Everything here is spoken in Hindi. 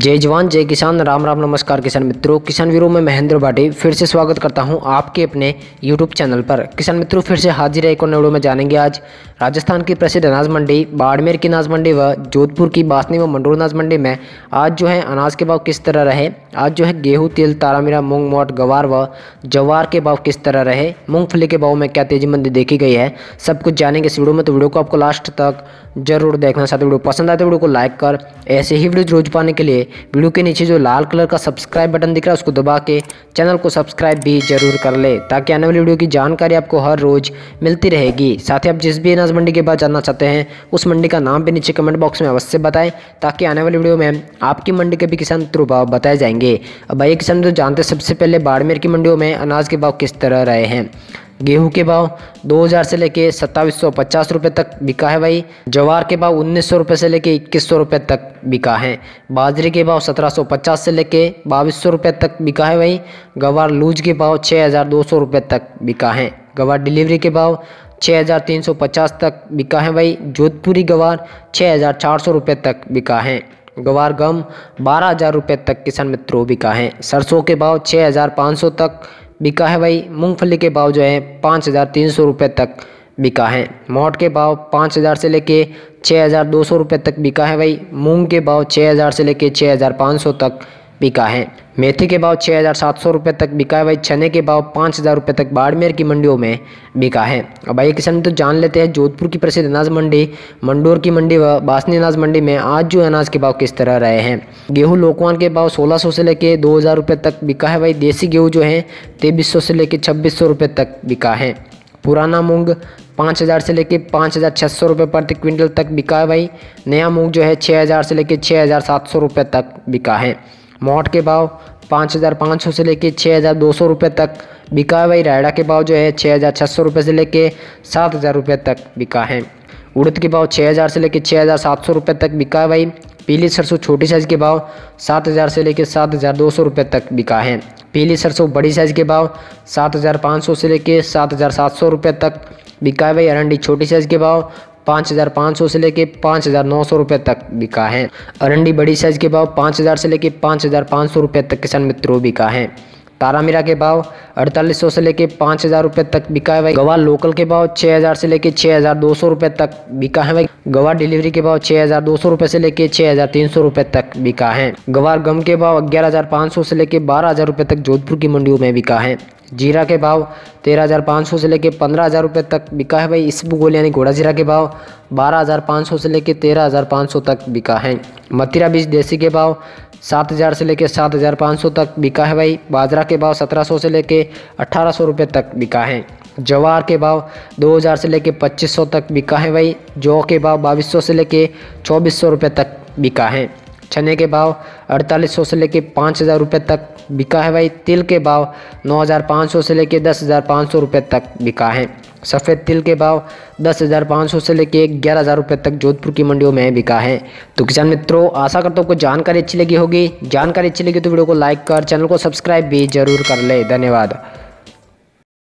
जय जवान, जय किसान, राम राम, नमस्कार किसान मित्रों, किसान वीरों में महेंद्र भाटी फिर से स्वागत करता हूँ आपके अपने यूट्यूब चैनल पर। किसान मित्रों, फिर से हाजिर है एक और में, जानेंगे आज राजस्थान की प्रसिद्ध अनाज मंडी, बाड़मेर की अनाज मंडी व जोधपुर की बासनी व मंडोर अनाज मंडी में। आज जो है, अनाज के भाव किस तरह रहे? आज जो है गेहूँ, तिल, तारामीरा, मूंग, मोट, गवार व जवार के भाव किस तरह रहे? मूंगफली के भाव में क्या तेज़ी मंदी देखी गई है? सब कुछ जानेंगे इस वीडियो में तो वीडियो को आपको लास्ट तक ज़रूर देखना साथ वीडियो पसंद आए तो वीडियो को लाइक कर। ऐसे ही वीडियो रोज पाने के लिए वीडियो के नीचे जो लाल कलर का सब्सक्राइब बटन दिख रहा है, उसको दबा के चैनल को सब्सक्राइब भी ज़रूर कर ले, ताकि आने वाली वीडियो की जानकारी आपको हर रोज मिलती रहेगी। साथ ही आप जिस भी अनाज मंडी के बाद जानना चाहते हैं, उस मंडी का नाम भी नीचे कमेंट बॉक्स में अवश्य बताएँ, ताकि आने वाली वीडियो में आपकी मंडी के भी किसान मित्रों भाव बताए जाएँगे। अब भाई किसान तो जानते हैं, सबसे पहले बाड़मेर की मंडियों में अनाज के भाव किस तरह रहे हैं? गेहूँ के भाव 2000 से लेके सत्ताईस सौ पचास रुपये तक बिका है भाई। जवार के भाव उन्नीस सौ रुपये से लेके इक्कीस सौ रुपये तक बिका है। बाजरे के भाव 1750 से लेके बाईस सौ रुपये तक बिका है भाई। गवार लूज के भाव 6200 रुपये तक बिका है। गवार डिलीवरी के भाव 6350 तक बिका है भाई। जोधपुरी गवार 6400 रुपये तक बिका है। गवार गम, बारह हज़ार रुपये तक किसान मित्रों बिका है। सरसों के भाव छः हज़ार पाँच सौ तक बिका है भाई। मूंगफली के भाव जो है, पाँच हज़ार तीन सौ रुपये तक बिका है। मोट के भाव पाँच हज़ार से लेके छः हज़ार दो सौ रुपये तक बिका है भाई। मूंग के भाव छः हज़ार से लेके छः हज़ार पाँच सौ तक बिका है। मेथी के भाव छः हज़ार सात सौ रुपये तक बिका है वही चने के भाव पाँच हज़ार रुपये तक बाड़मेर की मंडियों में बिका है। अब भाई किसान तो जान लेते हैं जोधपुर की प्रसिद्ध अनाज मंडी, मंडोर की मंडी व बासनी अनाज मंडी में आज जो अनाज के भाव किस तरह रहे हैं। गेहूँ लोकवान के भाव सोलह सौ से लेके दो हज़ार रुपये तक बिका है। वही देसी गेहूँ जो है, तेईस सौ से लेकर छब्बीस सौ रुपये तक बिका है। पुराना मूंग पाँच हज़ार से लेके पाँच हज़ार छः सौ रुपये प्रति क्विंटल तक बिका है। भाई नया मूंग जो है छः हज़ार से लेके छः हज़ार सात सौ रुपये तक बिका है। मोट के भाव पाँच हज़ार पाँच सौ से लेके छः हज़ार दो सौ रुपये तक बिका है। भाई रायडा के भाव जो है छः हज़ार छः सौ रुपये से लेके सात हज़ार रुपये तक बिका है। उड़द के भाव छः हज़ार से लेके छः हज़ार सात सौ रुपये तक बिका है। भाई पीली सरसों छोटी साइज़ के भाव सात हज़ार से लेके सात हज़ार दो सौ रुपये तक बिका है। पीली सरसों बड़ी साइज़ के भाव सात हज़ार पाँच सौ से लेके सात हज़ार सात सौ रुपये तक बिका है। भाई अरंडी छोटी साइज़ के भाव पाँच हज़ार पाँच सौ से लेके पाँच हज़ार नौ सौ तक बिका है। अरंडी बड़ी साइज़ के भाव पाँच हज़ार से लेके पाँच हज़ार पाँच सौ तक किसान मित्रों बिका है। तारामीरा के भाव अड़तालीस सौ से लेके पाँच हज़ार तक बिका है गवार लोकल के भाव छः हज़ार से लेके छः हज़ार दो सौ तक बिका है भाई। गवार डिलीवरी के भाव छः हज़ार दो सौ से लेके छः हज़ार तीन सौ तक बिका है। गवार गम के भाव ग्यारह हज़ार पाँच सौ से लेके बारह हज़ार तक जोधपुर की मंडियों में बिका है। जीरा के भाव तेरह हज़ार पाँच सौ से लेके पंद्रह हज़ार रुपये तक बिका है भाई। इस बुगोल यानी घोड़ा जीरा के भाव बारह हज़ार पाँच सौ से लेके तेरह हज़ार पाँच सौ तक बिका है। मतीरा बीज देसी के भाव सात हज़ार से लेके सात हज़ार पाँच सौ तक बिका है भाई। बाजरा के भाव सत्रह सौ से लेके अट्ठारह सौ रुपये तक बिका है। जवार के भाव दो हज़ार से लेके पच्चीस सौ तक बिका है भाई। जौ के भाव बाईस सौ से लेके चौबीस सौ रुपये तक बिका है। चने के भाव अड़तालीस सौ से लेके पाँच हज़ार रुपये तक बिका है भाई। तिल के भाव नौ हज़ार पाँच सौ से लेके दस हज़ार पाँच सौ रुपये तक बिका है। सफ़ेद तिल के भाव दस हज़ार पाँच सौ से लेके ग्यारह हज़ार रुपये तक जोधपुर की मंडियों में बिका है। तो किसान मित्रों, आशा करता हूँ आपको जानकारी अच्छी लगी होगी। जानकारी अच्छी लगी तो वीडियो को लाइक कर, चैनल को सब्सक्राइब भी ज़रूर कर ले। धन्यवाद।